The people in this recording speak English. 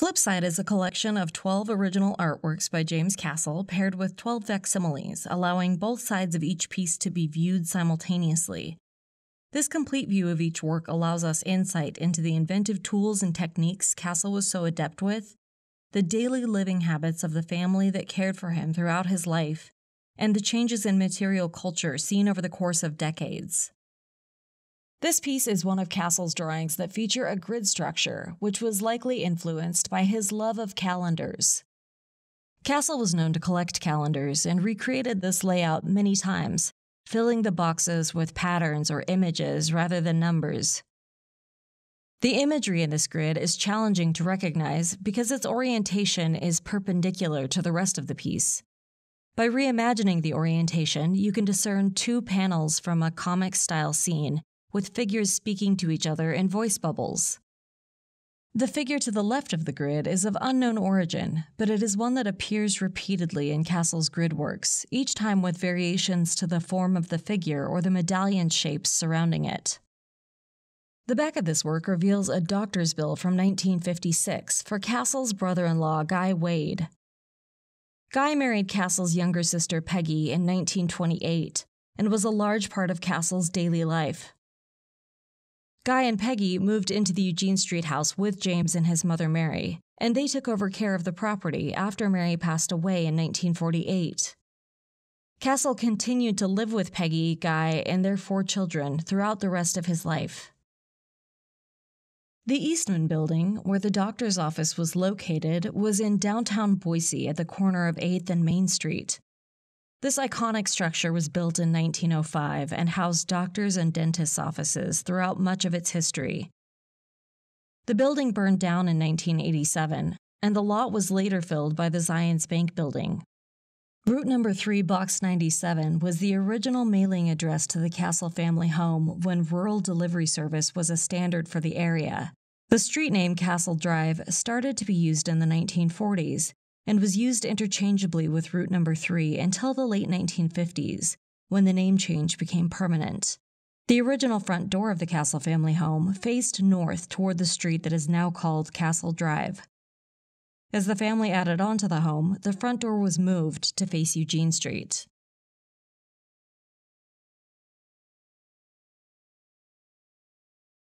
Flipside is a collection of 12 original artworks by James Castle paired with 12 facsimiles, allowing both sides of each piece to be viewed simultaneously. This complete view of each work allows us insight into the inventive tools and techniques Castle was so adept with, the daily living habits of the family that cared for him throughout his life, and the changes in material culture seen over the course of decades. This piece is one of Castle's drawings that feature a grid structure, which was likely influenced by his love of calendars. Castle was known to collect calendars and recreated this layout many times, filling the boxes with patterns or images rather than numbers. The imagery in this grid is challenging to recognize because its orientation is perpendicular to the rest of the piece. By reimagining the orientation, you can discern two panels from a comic style scene with figures speaking to each other in voice bubbles. The figure to the left of the grid is of unknown origin, but it is one that appears repeatedly in Castle's grid works, each time with variations to the form of the figure or the medallion shapes surrounding it. The back of this work reveals a doctor's bill from 1956 for Castle's brother in law, Guy Wade. Guy married Castle's younger sister, Peggy, in 1928 and was a large part of Castle's daily life. Guy and Peggy moved into the Eugene Street house with James and his mother Mary, and they took over care of the property after Mary passed away in 1948. Castle continued to live with Peggy, Guy, and their four children throughout the rest of his life. The Eastman building, where the doctor's office was located, was in downtown Boise at the corner of 8th and Main Street. This iconic structure was built in 1905 and housed doctors' and dentists' offices throughout much of its history. The building burned down in 1987, and the lot was later filled by the Zions Bank building. Route number 3, Box 97 was the original mailing address to the Castle family home when rural delivery service was a standard for the area. The street name Castle Drive started to be used in the 1940s and was used interchangeably with route number 3 until the late 1950s, when the name change became permanent. The original front door of the Castle family home faced north toward the street that is now called Castle Drive. As the family added on to the home, the front door was moved to face Eugene Street.